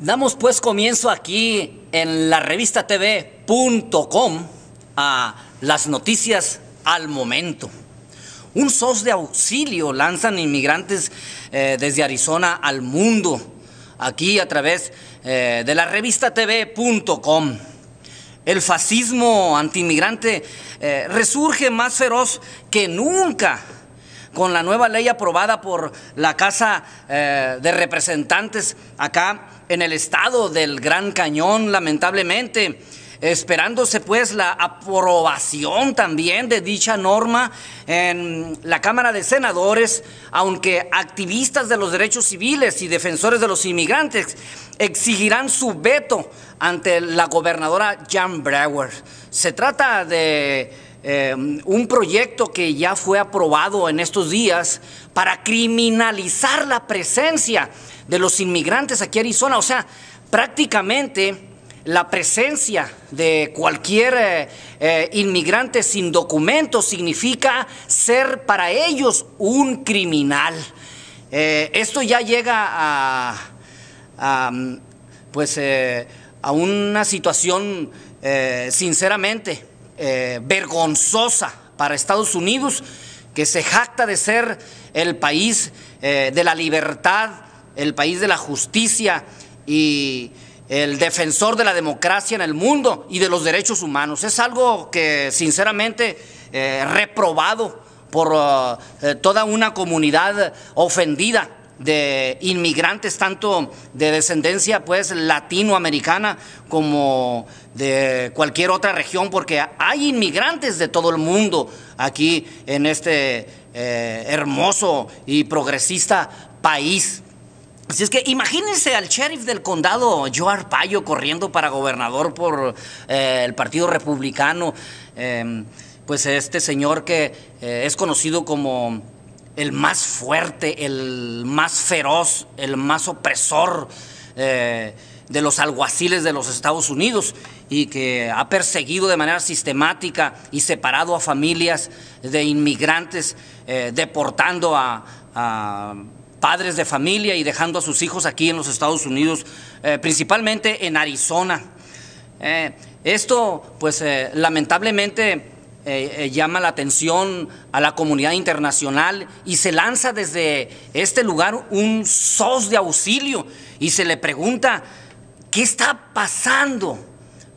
Damos pues comienzo aquí en la revista TV.com a las noticias al momento. Un SOS de auxilio lanzan inmigrantes eh, desde Arizona al mundo, aquí a través eh, de la revista TV.com. El fascismo antiinmigrante eh, resurge más feroz que nunca con la nueva ley aprobada por la Casa de Representantes acá en el estado del Gran Cañón, lamentablemente, esperándose pues la aprobación también de dicha norma en la Cámara de Senadores, aunque activistas de los derechos civiles y defensores de los inmigrantes exigirán su veto ante la gobernadora Jan Brewer. Se trata de eh, un proyecto que ya fue aprobado en estos días para criminalizar la presencia de los inmigrantes aquí en Arizona. O sea, prácticamente la presencia de cualquier eh, eh, inmigrante sin documentos significa ser para ellos un criminal. Eh, esto ya llega a, pues, a una situación sinceramente vergonzosa para Estados Unidos, que se jacta de ser el país de la libertad, el país de la justicia y el defensor de la democracia en el mundo y de los derechos humanos. Es algo que sinceramente eh, reprobado por eh, toda una comunidad ofendida de inmigrantes, tanto de descendencia pues latinoamericana como de cualquier otra región, porque hay inmigrantes de todo el mundo aquí en este eh, hermoso y progresista país. Así es que imagínense al sheriff del condado, Joe Arpaio, corriendo para gobernador por eh, el Partido Republicano. Em, pues este señor que eh, es conocido como el más fuerte, el más feroz, el más opresor eh, de los alguaciles de los Estados Unidos y que ha perseguido de manera sistemática y separado a familias de inmigrantes, deportando a padres de familia y dejando a sus hijos aquí en los Estados Unidos, eh, principalmente en Arizona. Eh, esto, pues eh, lamentablemente, llama la atención a la comunidad internacional y se lanza desde este lugar un SOS de auxilio y se le pregunta, ¿qué está pasando?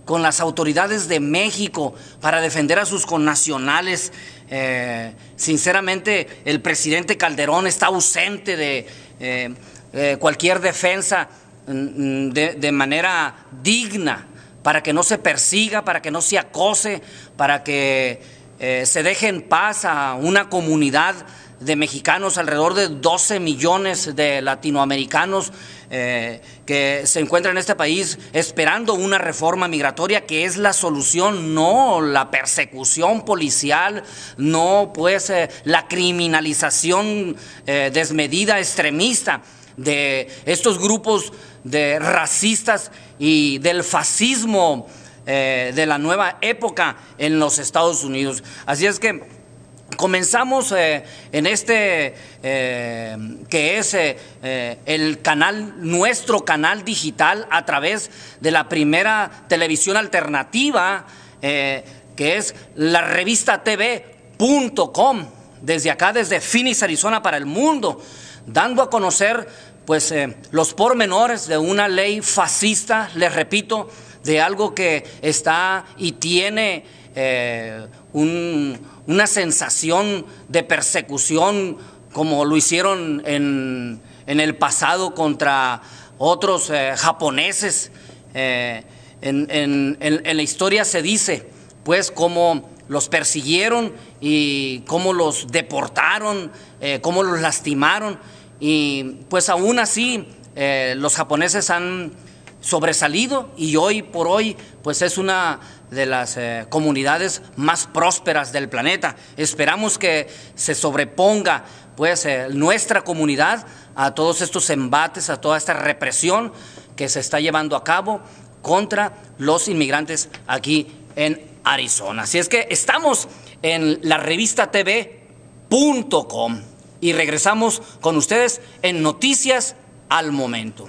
con las autoridades de México para defender a sus connacionales. Eh, sinceramente, el presidente Calderón está ausente de eh, eh, cualquier defensa mm, mm, de, manera digna para que no se persiga, para que no se acose, para que se deje en paz a una comunidad de mexicanos, alrededor de 12 millones de latinoamericanos eh, que se encuentran en este país esperando una reforma migratoria que es la solución, no la persecución policial, no pues eh, la criminalización eh, desmedida, extremista de estos grupos de racistas y del fascismo de la nueva época en los Estados Unidos. Así es que Comenzamos eh, en este eh, que es eh, el canal, nuestro canal digital a través de la primera televisión alternativa, que es la revista TV.com, desde acá, desde Phoenix, Arizona, para el mundo, dando a conocer pues los pormenores de una ley fascista, les repito, de algo que está y tiene un una sensación de persecución como lo hicieron en, el pasado contra otros eh, japoneses. Eh, en, la historia se dice, pues, cómo los persiguieron y cómo los deportaron, eh, cómo los lastimaron. Y pues aún así los japoneses han sobresalido y hoy por hoy pues es una de las eh, comunidades más prósperas del planeta. Esperamos que se sobreponga pues eh, nuestra comunidad a todos estos embates, a toda esta represión que se está llevando a cabo contra los inmigrantes aquí en Arizona. Así es que estamos en la revista TV.com y regresamos con ustedes en Noticias al Momento.